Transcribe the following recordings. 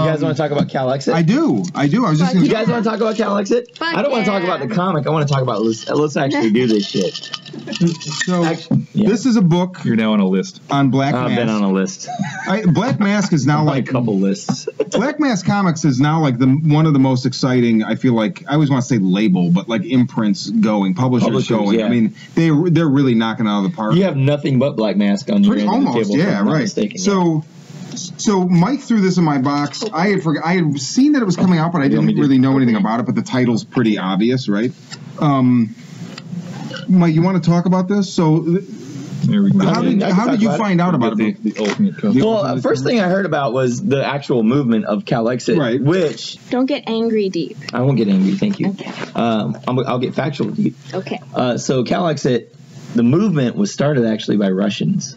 you guys um, want to talk about Cal Exit? I do. I do. I was just Fuck going You guys want to talk about Cal Exit? Fuck I don't want to talk about the comic. I want to talk about let's, uh, let's actually do this shit. So, Actually, yeah. this is a book You're now on a list. on Black Mask. I've Mask. been on a list, I, Black Mask is now like a couple lists. Black Mask Comics is now like the one of the most exciting. I feel like I always want to say label, but like imprints going, publishers, Publishers, going. yeah. I mean, they they're really knocking out of the park. You have nothing but Black Mask on your Pretty end of the almost, table. yeah, right. mistaken, yeah. so, so Mike threw this in my box. I had forgot. I had seen that it was coming out, but I You want me didn't really know anything about it. But the title's pretty obvious, right? Um, Mike, you want to talk about this? So, There we go. how did how did you about it. find out about the, it? the ultimate. The- Well, uh, first thing I heard about was the actual movement of Cal Exit, Right. which Don't get angry deep. I won't get angry. Thank you. Okay. Um, I'm, I'll get factual with you. Okay. Uh, so Cal Exit, the movement was started actually by Russians.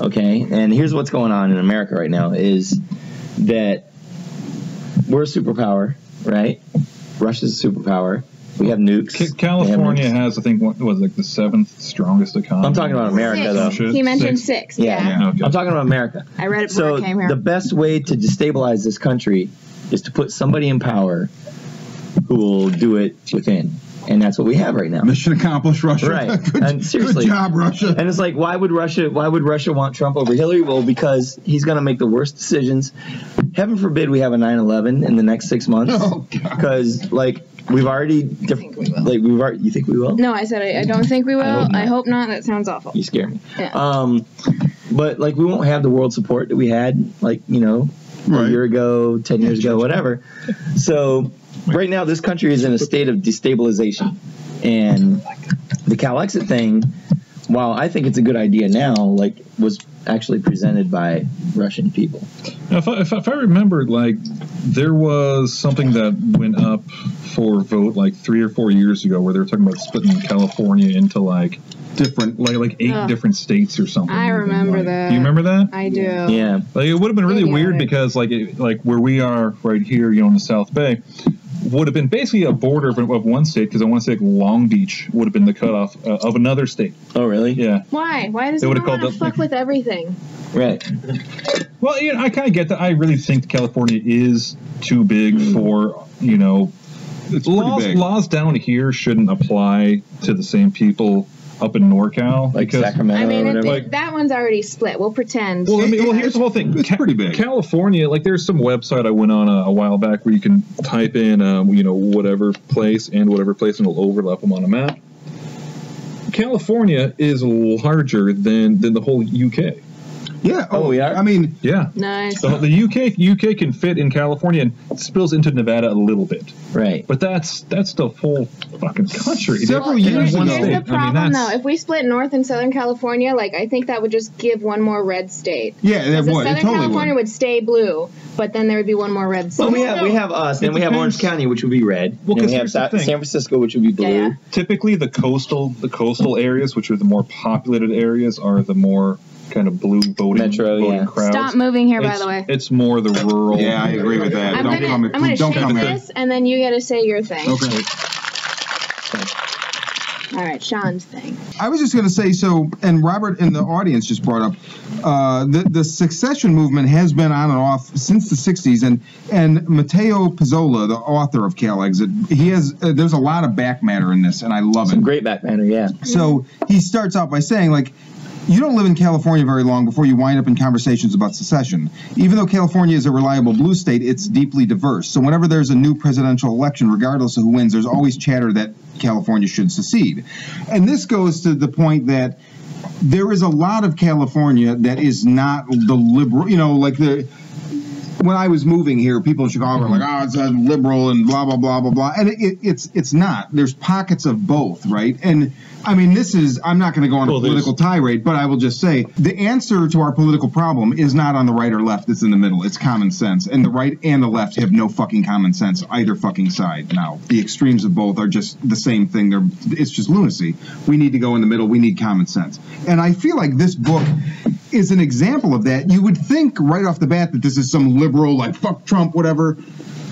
Okay, and here's what's going on in America right now is that we're a superpower, right? Russia's a superpower. We have nukes. Ca- They have California nukes. has, I think, what was like the seventh strongest economy. I'm talking about America, Six. though. Shit. He mentioned Six. six. Yeah. Yeah. Yeah, okay. I'm talking about America. I read it before So I came here. the best way to destabilize this country is to put somebody in power who will do it within, and that's what we have right now. Mission accomplished, Russia. Right. good, And seriously- good job, Russia. And it's like, why would Russia? Why would Russia want Trump over Hillary? Well, because he's going to make the worst decisions. Heaven forbid we have a 9/11 in the next six months. Oh, Because like we've already, diff- we like we've already. You think we will? no, I said I, I don't think we will. hope. I hope not. That sounds awful. You scare me. Yeah. Um, but like we won't have the world support that we had, like you know, a year ago, ten years ago, whatever. So right now, this country is in a state of destabilization, and the Cal Exit thing, while I think it's a good idea now, like was actually presented by Russian people. Now, if, I, if, I- if I remember, like, there was something that went up for vote like three or four years ago where they were talking about splitting California into like Different. like like eight Ugh. different states or something. I remember like- that. Do you remember that? I do. Yeah, Like it would have been really Maybe weird did. because like it, like where we are right here, you know, in the South Bay, would have been basically a border of, of one state because I want to say like Long Beach would have been the cutoff uh, of another state. Oh, really? Yeah. Why? Why does They he would've want to called fuck up- with everything? Right. Well, you know, I kind of get that. I really think California is too big for you know. It's laws, big. laws down here shouldn't apply to the same people up in NorCal Like because Sacramento I mean, or it, whatever. that one's already split. We'll pretend. Well, I mean, well, here's the whole thing. it's pretty big. California, like, there's some website I went on a, a while back where you can type in, um, you know, whatever place and whatever place, and it'll overlap them on a map. California is larger than than the whole UK. Yeah. Oh, oh, we are? I mean, Yeah. nice. So the UK UK can fit in California and spills into Nevada a little bit, right. but that's that's the whole fucking country. Several Well, years here's, ago- here's I mean, the problem, that's- though. If we split North and Southern California, like I think that would just give one more red state. yeah, that Because the would. It Southern totally California would. would. stay blue, but then there would be one more red state. Well, we have we have us, then we have Orange. County, which would be red. Well, then 'cause we have here's the Sa- thing. San Francisco, which would be blue. Yeah, yeah. Typically, the coastal the coastal areas, which are the more populated areas, are the more kind of blue voting, Metro, voting yeah. crowds. Stop moving here, by it's, the way. It's more the rural. Yeah, I agree with that. I'm Don't gonna, come I'm gonna don't shake come here. this, and then you gotta say your thing. Okay. All right, Sean's thing. I was just going to say so, and Robert in the audience just brought up uh, the the succession movement has been on and off since the '60s, and and Matteo Pizzolo, the author of Cal Exit, he has uh, there's a lot of back matter in this, and I love Some it. great back matter, yeah. So he starts out by saying like. You don't live in California very long before you wind up in conversations about secession. Even though California is a reliable blue state, it's deeply diverse. So whenever there's a new presidential election, regardless of who wins, there's always chatter that California should secede. And this goes to the point that there is a lot of California that is not the liberal, you know, like the when I was moving here, people in Chicago were like, "Oh, it's a liberal and blah blah blah blah blah," and it, it, it's it's not. There's pockets of both, right? And I mean, this is I'm not going to go on Well, a political tirade, but I will just say the answer to our political problem is not on the right or left. It's in the middle. It's common sense, and the right and the left have no fucking common sense either fucking side. Now, the extremes of both are just the same thing. They're it's just lunacy. We need to go in the middle. We need common sense, and I feel like this book is an example of that. You would think right off the bat that this is some liberal, like fuck Trump, whatever.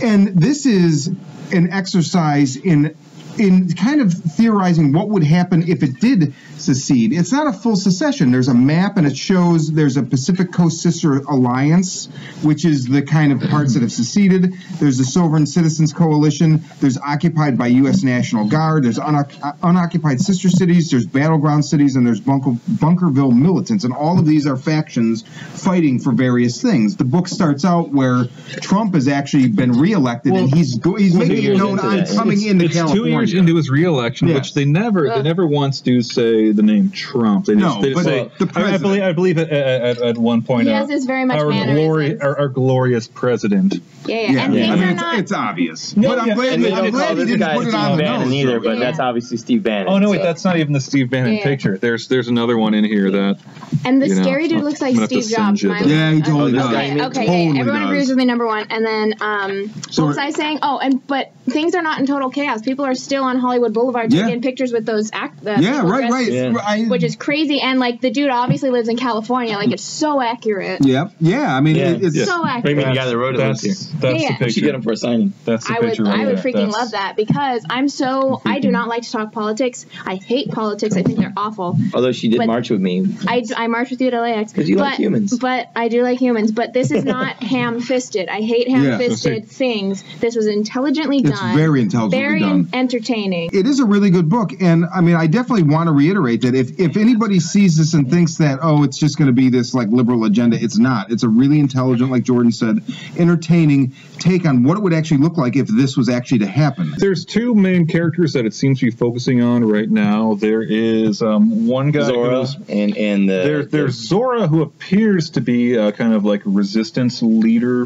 And this is an exercise in in kind of theorizing what would happen if it did secede. It's not a full secession. There's a map and it shows there's a Pacific Coast Sister Alliance, which is the kind of parts that have seceded. There's the Sovereign Citizens Coalition. There's occupied by U.S. National Guard. There's unoc- unoccupied sister cities. There's battleground cities, and there's Bunker- Bunkerville militants. And all of these are factions fighting for various things. The book starts out where Trump has actually been reelected, and he's go- he's making it known that. coming into it's California. Two into his reelection, Yes. which they never they never once do say the name Trump. They just, No, they just but say the I, I president. believe I believe at, at, at one point He uh, has this very much our, mannerisms. glori- our, our glorious president. Yeah, yeah. Yeah, And Yeah. I mean, it's, not. it's obvious. No, but I'm yeah, glad, And they I'm don't glad he didn't put it on the Bannon nose. either, but Yeah. that's obviously Steve Bannon. Oh no, wait, so- that's not even the Steve Bannon Yeah. picture. There's there's another one in here that And the scary dude looks like gonna have to Steve Jobs. you My- the- Yeah, he totally this does. guy Okay, okay, everyone agrees with me. Number one, and then um, what was I saying? Oh, and but things are not in total chaos. People are still on Hollywood Boulevard Yeah. taking pictures with those act. The Yeah, right, right. Yeah. I, Which is crazy, and like the dude obviously lives in California. Like it's so accurate. Yep. Yeah, I mean, Yeah. it, it's Yeah. So Maybe accurate. the guy that wrote it lives that's that's Yeah. the We should get picture. him for a signing. That's the I would, right I would there. freaking That's- love that because I'm so I do not like to talk politics. I hate politics. I think they're awful. Although she did But- march with me. I, I march with you at LAX because you but, like humans. But I do like humans. But this is not ham-fisted. I hate ham-fisted things. This was intelligently it's done. very intelligently very done. entertaining. It is a really good book and i mean i definitely want to reiterate that if, if anybody sees this and thinks that oh it's just going to be this like liberal agenda it's not it's a really intelligent like jordan said entertaining take on what it would actually look like if this was actually to happen There's two main characters that it seems to be focusing on right now. There is um, one guy Zora who's and and the there, there's Zora who appears to be a kind of like resistance leader,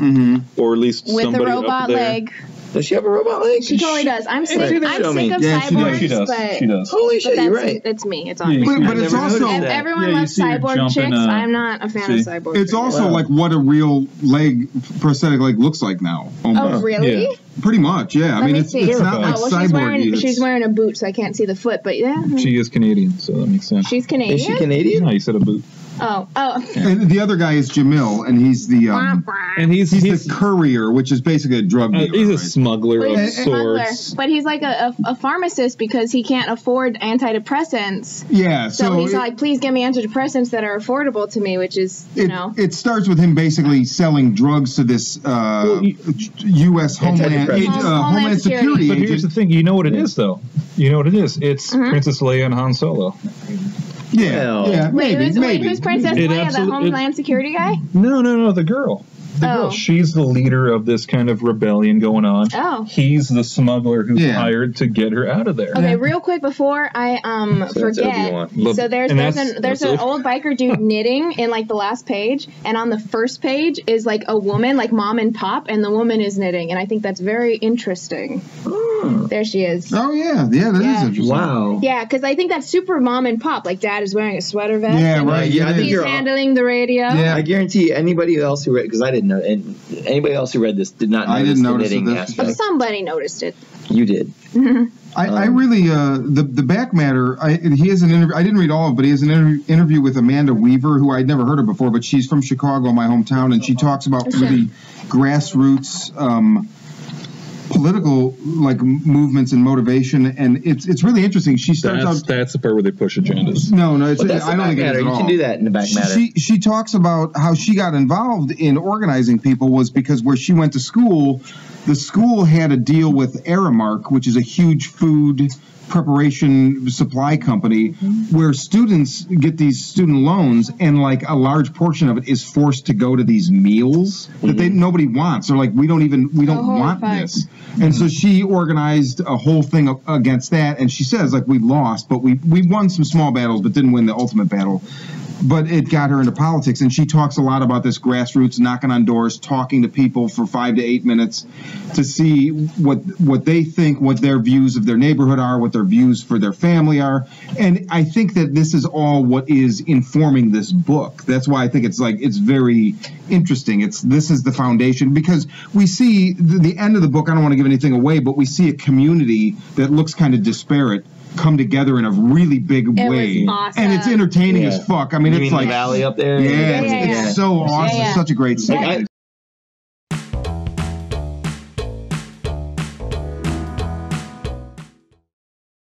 or at least With a somebody robot up there. leg. Does she have a robot leg? She totally does. I'm sick. Hey, I'm show me. sick of Yeah, she does. cyborgs, She does. but She does. Holy shit, you're right. it's me. It's Yeah, on you me. but, but I it's never also noticed Ev- that. Everyone Yeah, you loves see her cyborg jumping, chicks. uh, I'm not a fan see? of cyborg. it's also Wow. like what a real leg prosthetic leg looks like now Oh almost. really? Yeah. pretty much yeah i mean me it's, see. it's not oh, like well, she's wearing cyborg she's wearing a boot, so I can't see the foot. But yeah, She is Canadian, so that makes sense. she's Canadian. Is she Canadian? No, you said a boot. Oh, oh. and the other guy is jamil and he's the um, And he's he's, he's, the courier which is basically a drug uh, dealer he's a right? smuggler But of he's a smuggler. sorts. But he's like a, a, a pharmacist because he can't afford antidepressants. yeah So, so, he's it- like, please give me antidepressants that are affordable to me, which is, you it, know. it starts with him basically selling drugs to this uh, Well, you- U.S. Homeland, uh, Homeland Homeland Security. Security But here's the thing, you know what it is though. You know what it is. It's Mhm. Princess Leia and Han Solo. Yeah, Well- yeah, Wait, who's, maybe. wait, who's Princess It Leia, the absolute- it- Homeland Security guy? No, no, no, the girl. The Oh. girl. She's the leader of this kind of rebellion going on. Oh. He's the smuggler who's Yeah. hired to get her out of there. Okay, real quick before I um So that's forget. Obi-Wan. So there's and there's that's- an there's that's an it. old biker dude knitting in like the last page, and on the first page is like a woman, like mom and pop, and the woman is knitting, and I think that's very interesting. There she is. Oh yeah, yeah, that is Yeah. interesting. Wow. Yeah, because I think that's super mom and pop. Like dad is wearing a sweater vest. Yeah, right. Yeah, I think He's is. you're- handling the radio. Yeah. I guarantee anybody else who read because I didn't know, and anybody else who read this did not I didn't the notice knitting this. But aspect. somebody noticed it. You did. I, I Um, really uh, the the back matter. I, he has an interview. I didn't read all of, it, but he has an interview, interview with Amanda Weaver, who I'd never heard of before, but she's from Chicago, my hometown, and she talks about really grassroots. Um, political like movements and motivation and it's it's really interesting she starts That's out that's the part where they push agendas. no no it's, But that's i the don't back think it is matter. at You can do that in the back matter. She she talks about how she got involved in organizing people was because where she went to school, the school had a deal with Aramark, which is a huge food preparation supply company where students get these student loans and like a large portion of it is forced to go to these meals that they mm-hmm. nobody wants. They're like we don't even we don't Oh, want fuck. this. And so she organized a whole thing against that and she says like we lost but we we won some small battles but didn't win the ultimate battle but it got her into politics. And she talks a lot about this grassroots knocking on doors talking to people for five to eight minutes to see what what they think what their views of their neighborhood are what their views for their family are. And i think that this is all what is informing this book. That's why i think it's like it's very interesting. It's this is the foundation because we see the, the end of the book i don't want to give anything away but we see a community that looks kind of disparate come together in a really big It way was awesome. and it's entertaining Yeah. as fuck i mean you it's mean like the valley up there? yeah, it's, Yeah, yeah, it's yeah. so awesome. Yeah, yeah. Such a great Like, scene. I,